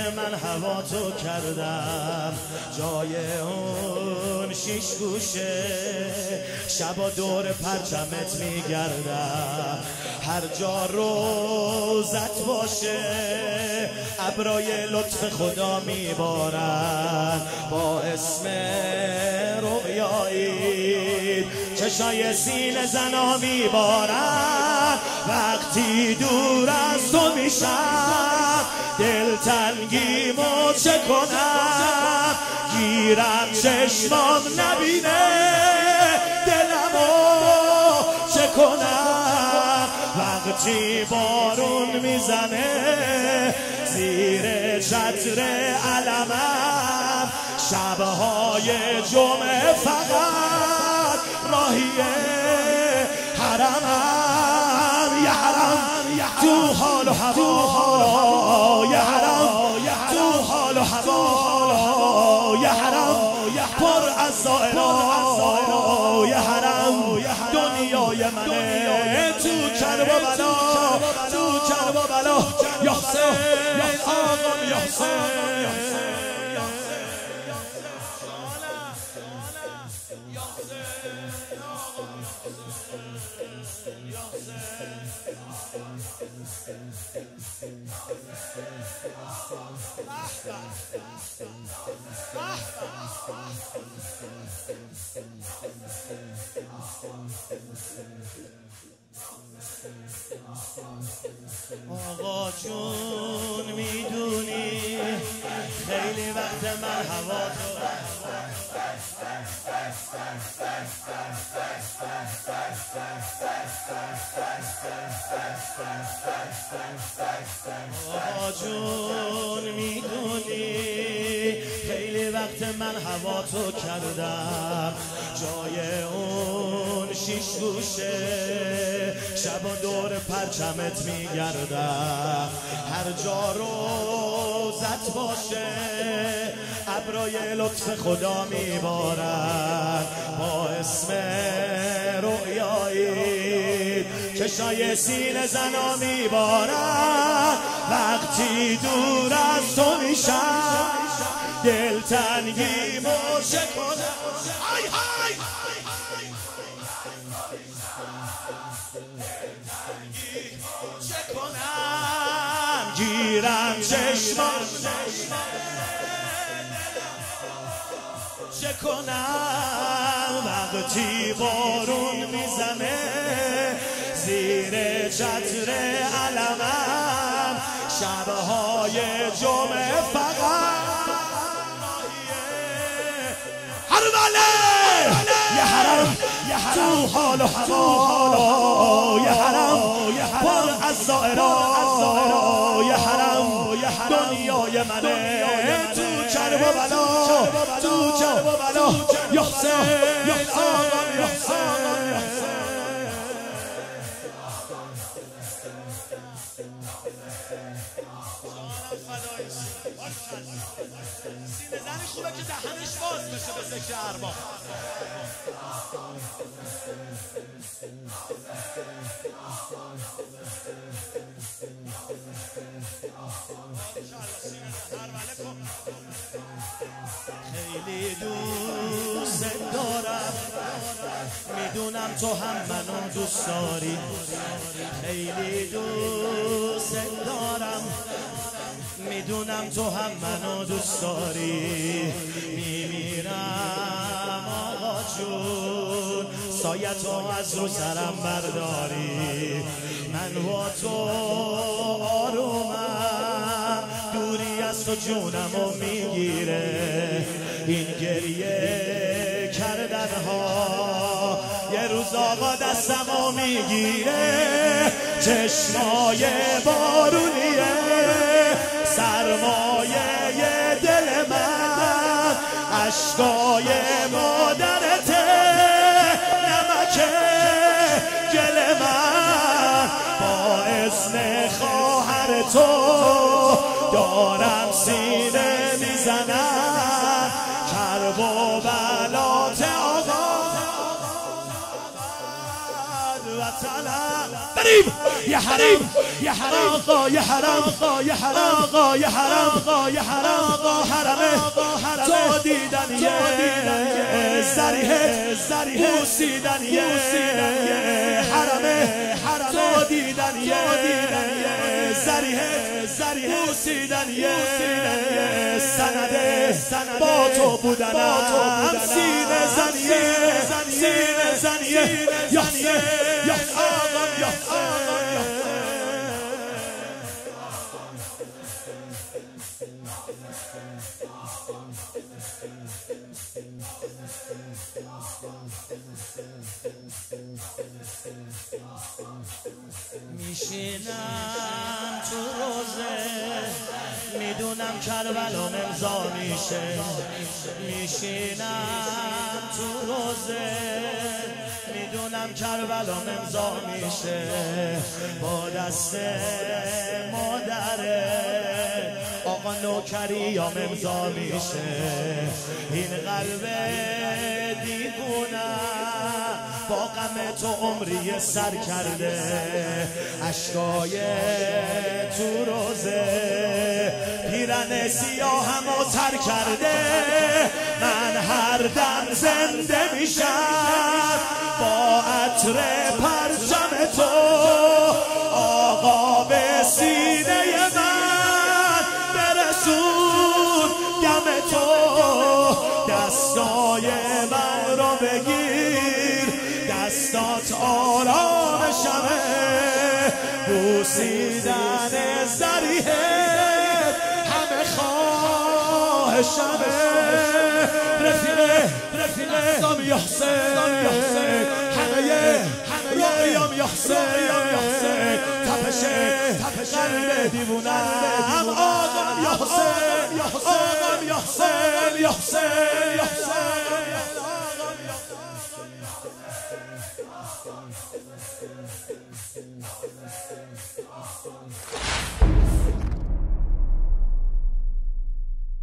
من هوا تو کردم. جای اون شیش گوشه. شبا دور پرچمت میگردم. هر جا روزت باشه ابرای لطف خدا میبارن. با اسم چشای سین زنا میبارن وقتی دور از تو میشم دل تنگیمو چه کنم؟ گیرم چشمام نبینه دلمو چه کنم؟ وقتی بارون می‌زنه زیر چتر علمم شبهای جمعه فقط. راهیه. حرمم یه حرم. تو حال و هوا یه حرم. تو حال و هوا یه حرم. پر از زائرا یه حرم. دنیای منه. تو کرب و بلا تو کرب و بلا. یا حسین آقا یا حسین آقا چون می‌دونی؟ خیلی وقت من هوا تو آقا جون می‌دونی؟ خیلی وقت من هوا تو کردم. جای اون شیش گوشه شب و دور پرچمت میگردم. هر جا روزت باشه ابرای لطف خدا میبارد. با اسم رویایی چشای سین زنا میبارد. وقتی دور از تو میشم دل تنگی موشه کنم های های چشمان چه کنم؟ وقتی بارون می‌زنه زیر چتر علمم. شبهای جمعه فقط هر یه حرم تو حال و هوا. یه حرم. پر از زائرا یه حرم. منه تو کرب و بلا. تو کرب و بلا. یا زنی خوبه که دهنش باز بشه به ذکر ارباب خیلی دوست دارم. می‌دونم تو هم منو دوست داری. خیلی دوست دارم. می‌دونم تو هم منو دوست داری. میمیرم. آقا جون سایتو از رو سرم برداری. من با تو آرومم. دوری از تو جونم و می‌گیره. این گریه کردن ها یه روز آقا دستم می‌گیره. چشمای بارونیه. عشقای مادرته. نمک گل من. با اسم خواهر تو دارم سینه آقا یه حرم آقا یه حرم آقا یه حرم آقا یه حرم آقا حرمه! تو دیدن یه زریه! زریه! بوسیدن یه حرمه! تو دیدن یه زریه! زریه! بوسیدن یه سنده! با تو بودن سینه زنیه! سینه زنیه! یا یا میشینم تو روزه می‌دونم کربلا امضا میشه. میشینم تو روزه می‌دونم کربلا امضا میشه. با دست مادره آقا نوکریام امضا میشه. این قلب دیوونه با غم تو عمری سر کرده. اشکای تو روزه پیرن سیاه هم تر کرده. من هر دم زنده میشم با عطر پرچم تو. آقا به سینه من برسون. دم تو دستای من رو بگیر. آرام شمه بوسیدن زریه همه خواه شمه رفیقه رفیقه سامی یحسین همه رایام یحسین تپشه تپشه قلب دیوونه آقام یحسین آقام یحسین یحسین